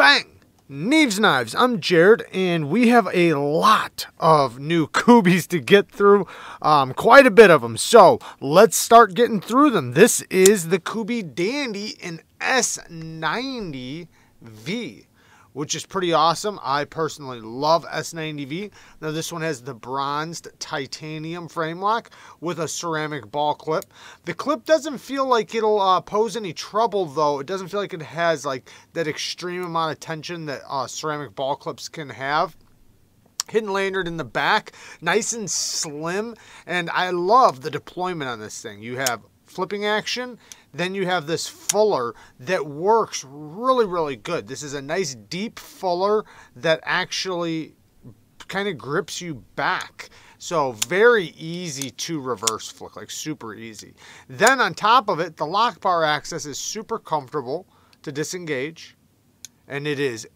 Bang! Neeves Knives, I'm Jared, and we have a lot of new Kubeys to get through, um, quite a bit of them. So let's start getting through them. This is the Kubey Dandy in S90V which is pretty awesome. I personally love S90V. Now this one has the bronzed titanium frame lock with a ceramic ball clip. The clip doesn't feel like it'll uh, pose any trouble though. It doesn't feel like it has like that extreme amount of tension that uh, ceramic ball clips can have hidden lanyard in the back, nice and slim. And I love the deployment on this thing. You have flipping action then you have this fuller that works really, really good. This is a nice deep fuller that actually kind of grips you back. So very easy to reverse flick, like super easy. Then on top of it, the lock bar access is super comfortable to disengage. And it is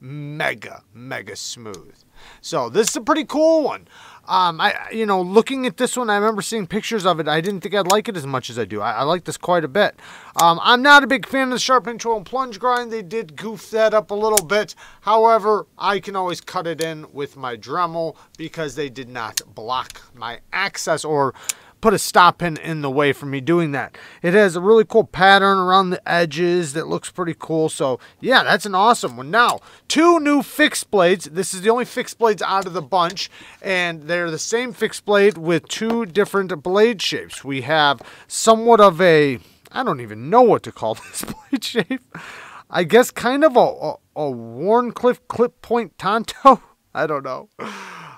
mega, mega smooth. So this is a pretty cool one. Um, I, you know, looking at this one, I remember seeing pictures of it. I didn't think I'd like it as much as I do. I, I like this quite a bit. Um, I'm not a big fan of the sharpening choil and plunge grind. They did goof that up a little bit. However, I can always cut it in with my Dremel because they did not block my access or put a stop pin in the way for me doing that. It has a really cool pattern around the edges that looks pretty cool. So yeah, that's an awesome one. Now, two new fixed blades. This is the only fixed blades out of the bunch and they're the same fixed blade with two different blade shapes. We have somewhat of a, I don't even know what to call this blade shape. I guess kind of a, a, a Wharncliffe clip point tanto. I don't know.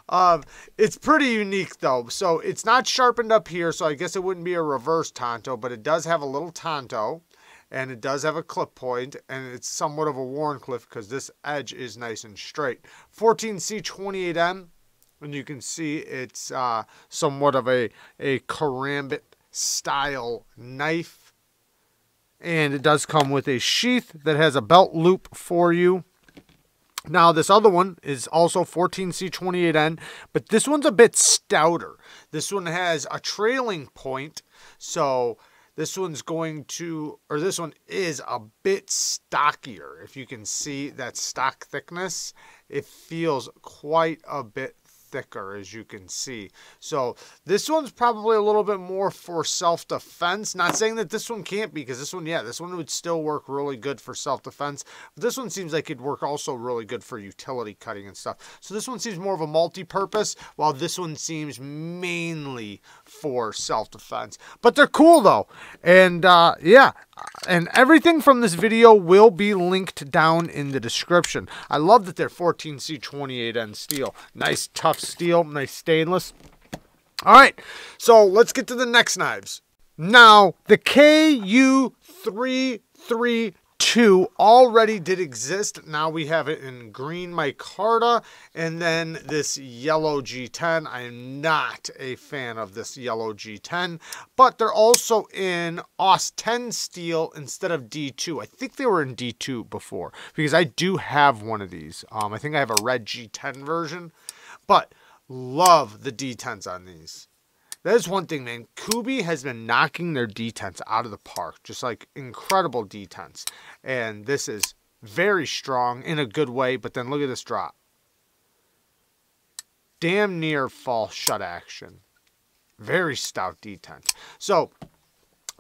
Um, it's pretty unique though. So it's not sharpened up here, so I guess it wouldn't be a reverse Tanto, but it does have a little Tanto and it does have a clip point and it's somewhat of a Wharncliffe because this edge is nice and straight. 14C28N and you can see it's uh, somewhat of a, a karambit style knife and it does come with a sheath that has a belt loop for you now, this other one is also 14C28N, but this one's a bit stouter. This one has a trailing point, so this one's going to, or this one is a bit stockier. If you can see that stock thickness, it feels quite a bit thicker as you can see. So this one's probably a little bit more for self-defense. Not saying that this one can't be because this one, yeah, this one would still work really good for self-defense. But this one seems like it'd work also really good for utility cutting and stuff. So this one seems more of a multi-purpose while this one seems mainly for self-defense. But they're cool though. And uh, yeah, and everything from this video will be linked down in the description. I love that they're 14C28N steel. Nice tough steel, nice stainless. All right, so let's get to the next knives. Now, the KU33 two already did exist. Now we have it in green micarta and then this yellow G10. I am not a fan of this yellow G10, but they're also in AUS 10 steel instead of D2. I think they were in D2 before because I do have one of these. Um, I think I have a red G10 version, but love the detents on these. That is one thing, man. Kubey has been knocking their detents out of the park. Just like incredible detents. And this is very strong in a good way. But then look at this drop. Damn near false shut action. Very stout detent. So,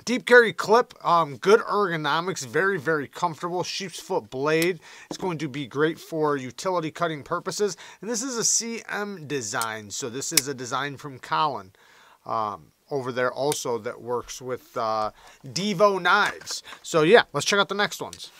deep carry clip, um, good ergonomics, very, very comfortable. Sheep's foot blade. It's going to be great for utility cutting purposes. And this is a CM design. So this is a design from Colin um, over there also that works with uh, Devo knives. So yeah, let's check out the next ones.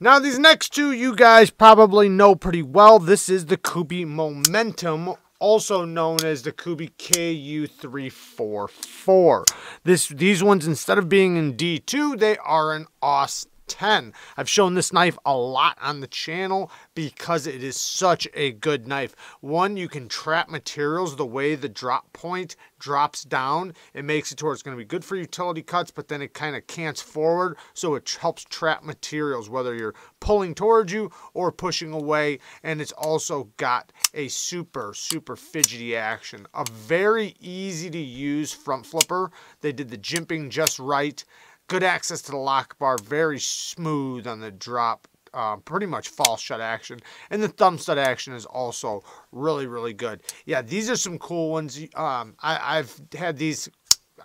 Now these next two you guys probably know pretty well. This is the Kubey Momentum also known as the Kubey KU344. This, these ones, instead of being in D2, they are in AUS 10. I've shown this knife a lot on the channel because it is such a good knife. One, you can trap materials the way the drop point drops down. It makes it to where it's going to be good for utility cuts, but then it kind of cants forward, so it helps trap materials, whether you're pulling towards you or pushing away. And it's also got a super, super fidgety action. A very easy to use front flipper. They did the jimping just right. Good access to the lock bar, very smooth on the drop uh, pretty much false shut action. And the thumb stud action is also really, really good. Yeah, these are some cool ones. Um, I, I've had these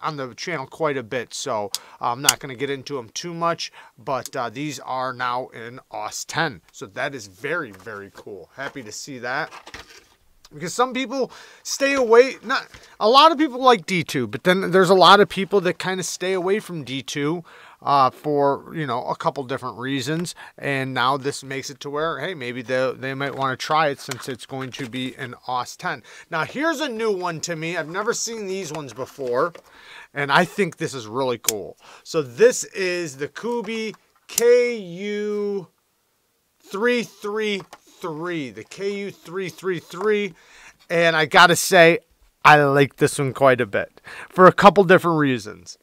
on the channel quite a bit, so I'm not going to get into them too much, but uh, these are now in AUS 10. So that is very, very cool. Happy to see that because some people stay away not a lot of people like d2 but then there's a lot of people that kind of stay away from d2 uh, for you know a couple different reasons. And now this makes it to where hey maybe they, they might want to try it since it's going to be an AUS 10 now here's a new one to me. I've never seen these ones before and i think this is really cool. So this is the Kubey ku 33 3, the KU333. And I got to say, I like this one quite a bit for a couple different reasons.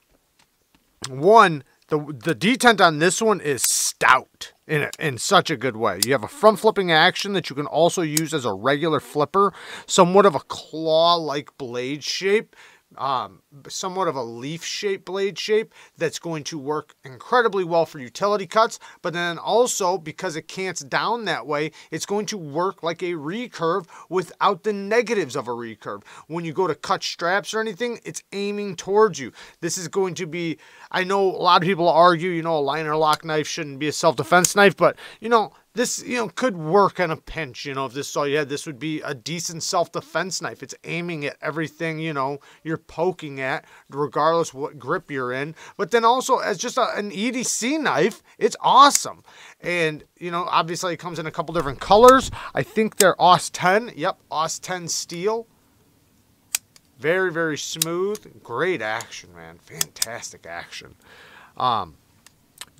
One, the, the detent on this one is stout in, a, in such a good way. You have a front flipping action that you can also use as a regular flipper, somewhat of a claw-like blade shape um, somewhat of a leaf shape blade shape that's going to work incredibly well for utility cuts. But then also because it cants down that way it's going to work like a recurve without the negatives of a recurve. When you go to cut straps or anything it's aiming towards you. This is going to be I know a lot of people argue you know a liner lock knife shouldn't be a self-defense knife but you know this you know could work in a pinch you know if this is all you had this would be a decent self-defense knife. It's aiming at everything you know you're poking at regardless what grip you're in. But then also as just a, an edc knife it's awesome. And you know obviously it comes in a couple different colors. I think they're AUS 10 yep AUS 10 steel. Very very smooth. Great action man. Fantastic action. Um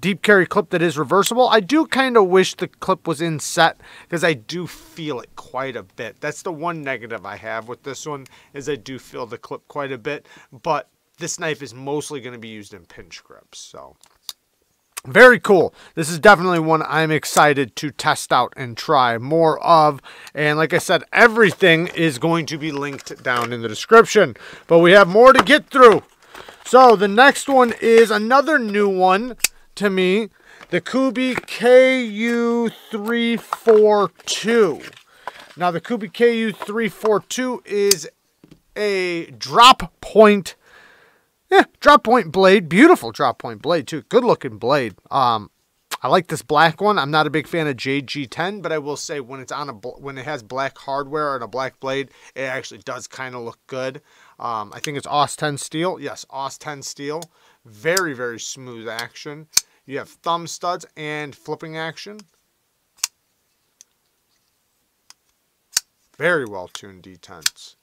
deep carry clip that is reversible. I do kind of wish the clip was in set because I do feel it quite a bit. That's the one negative I have with this one is I do feel the clip quite a bit, but this knife is mostly going to be used in pinch grips. So very cool. This is definitely one I'm excited to test out and try more of. And like I said, everything is going to be linked down in the description. But we have more to get through. So the next one is another new one to me the Kubey KU342. Now, the Kubey KU342 is a drop point, yeah, drop point blade. Beautiful drop point blade, too. Good looking blade. Um, I like this black one. I'm not a big fan of JG10, but I will say when it's on a when it has black hardware and a black blade, it actually does kind of look good. Um, I think it's AUS 10 steel. Yes, AUS 10 steel. Very, very smooth action. You have thumb studs and flipping action. Very well tuned detents.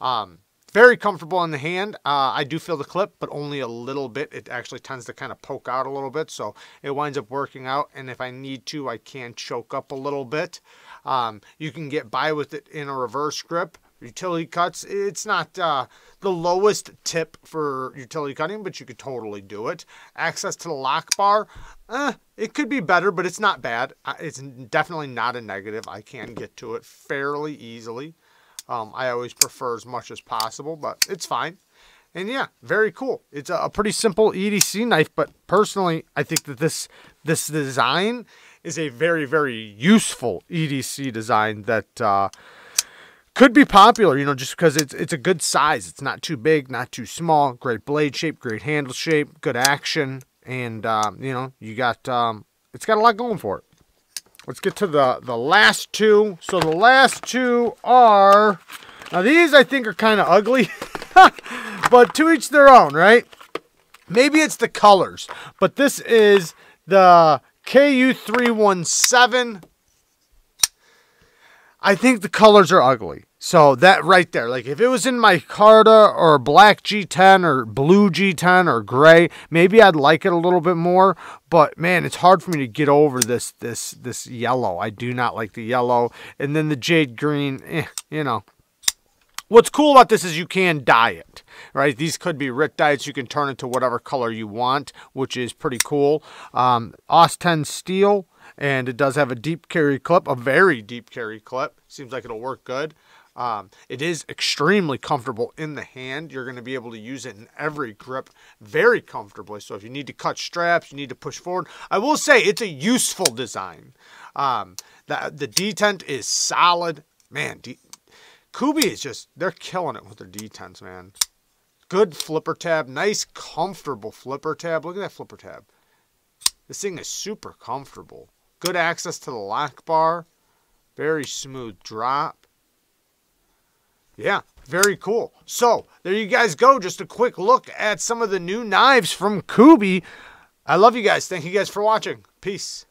Um, very comfortable in the hand. Uh, I do feel the clip, but only a little bit. It actually tends to kind of poke out a little bit, so it winds up working out. And if I need to, I can choke up a little bit. Um, you can get by with it in a reverse grip utility cuts. It's not uh, the lowest tip for utility cutting, but you could totally do it. Access to the lock bar, eh, it could be better, but it's not bad. It's definitely not a negative. I can get to it fairly easily. Um, I always prefer as much as possible, but it's fine. And yeah, very cool. It's a, a pretty simple EDC knife, but personally, I think that this this design is a very, very useful EDC design that uh, could be popular, you know, just because it's it's a good size. It's not too big, not too small. Great blade shape, great handle shape, good action, and um, you know, you got um, it's got a lot going for it. Let's get to the the last two. So the last two are now these I think are kind of ugly, but to each their own, right? Maybe it's the colors, but this is the KU317 I think the colors are ugly. So that right there, like if it was in micarta or black G10 or blue G10 or gray, maybe I'd like it a little bit more. But man, it's hard for me to get over this this this yellow. I do not like the yellow. And then the jade green, eh, you know. What's cool about this is you can dye it, right? These could be RIT dyes. You can turn it to whatever color you want, which is pretty cool. Um, AUS 10 steel and it does have a deep carry clip, a very deep carry clip. Seems like it'll work good. Um, it is extremely comfortable in the hand. You're going to be able to use it in every grip very comfortably. So if you need to cut straps, you need to push forward. I will say it's a useful design. Um, the, the detent is solid. Man, Kubey is just, they're killing it with their detents, man. Good flipper tab. Nice, comfortable flipper tab. Look at that flipper tab. This thing is super comfortable. Good access to the lock bar. Very smooth drop. Yeah, very cool. So there you guys go. Just a quick look at some of the new knives from Kubey. I love you guys. Thank you guys for watching. Peace.